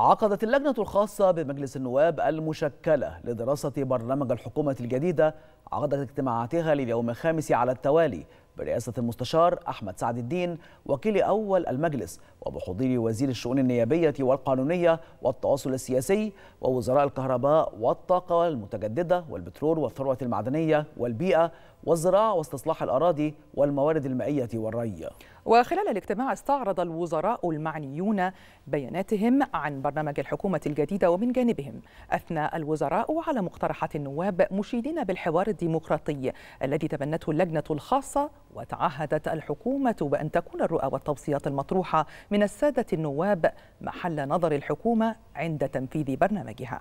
عقدت اللجنة الخاصة بمجلس النواب المشكلة لدراسة برنامج الحكومة الجديدة. عقدت اجتماعاتها لليوم الخامس على التوالي برئاسة المستشار أحمد سعد الدين وكيل أول المجلس وبحضور وزير الشؤون النيابية والقانونية والتواصل السياسي ووزراء الكهرباء والطاقة المتجددة والبترول والثروة المعدنية والبيئة والزراعة واستصلاح الأراضي والموارد المائية والري. وخلال الاجتماع استعرض الوزراء المعنيون بياناتهم عن برنامج الحكومة الجديدة ومن جانبهم أثنى الوزراء على مقترحات النواب مشيدين بالحوار الديمقراطي الذي تبنته اللجنة الخاصة وتعهدت الحكومة بأن تكون الرؤى والتوصيات المطروحة من السادة النواب محل نظر الحكومة عند تنفيذ برنامجها.